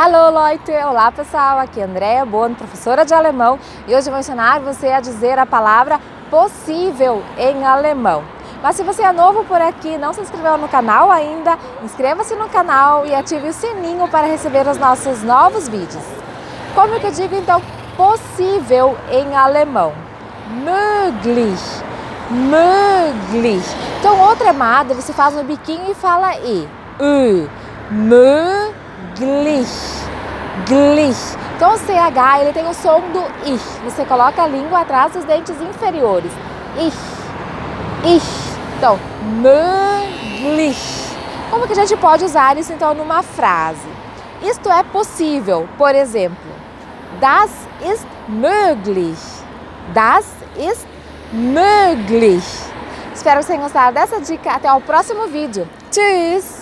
Hallo Leute! Olá pessoal, aqui é Andréa Bono, professora de alemão e hoje vou ensinar você a dizer a palavra possível em alemão. Mas se você é novo por aqui não se inscreveu no canal ainda, inscreva-se no canal e ative o sininho para receber os nossos novos vídeos. Como que eu digo então possível em alemão? Möglich, möglich. Então outra amada, você faz um biquinho e fala e. Ü, möglich, glich. Então o CH ele tem o som do ich. Você coloca a língua atrás dos dentes inferiores. Ich, ich. Então, möglich. Como que a gente pode usar isso então numa frase? Isto é possível, por exemplo. Das ist möglich. Das ist möglich. Espero que vocês tenham gostado dessa dica. Até o próximo vídeo. Tschüss!